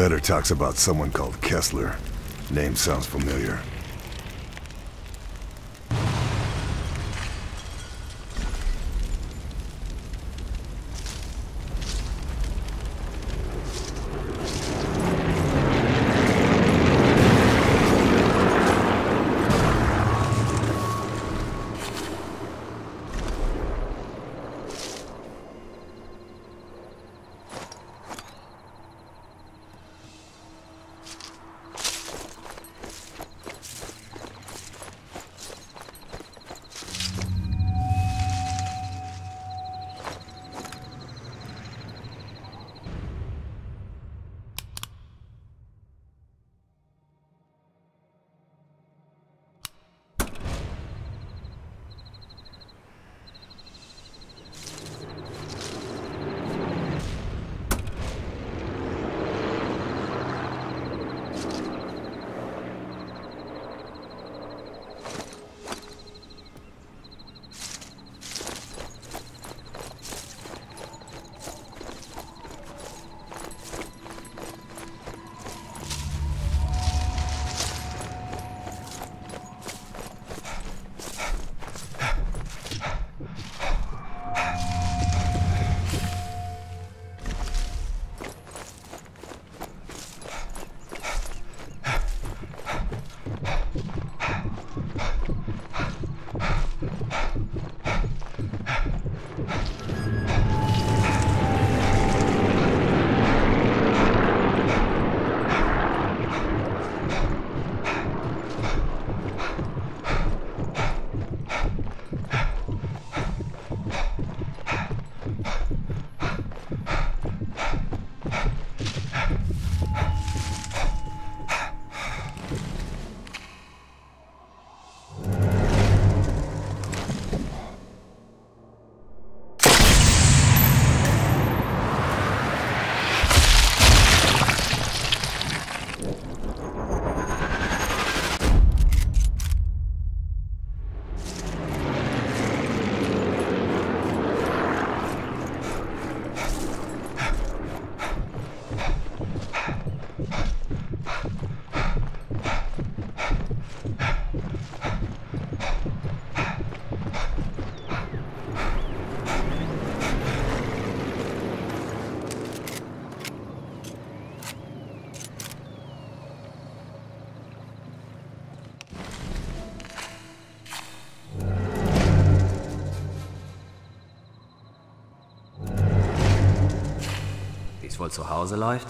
Letter talks about someone called Kessler. Name sounds familiar. Zu Hause läuft?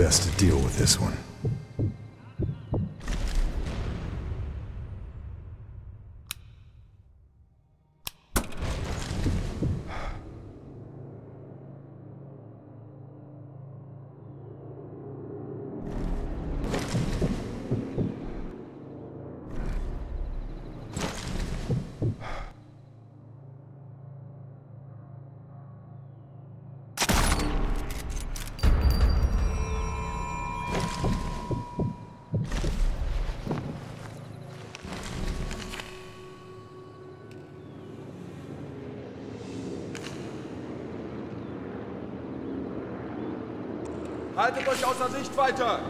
Best to deal with this one? Haltet euch außer Sicht weiter!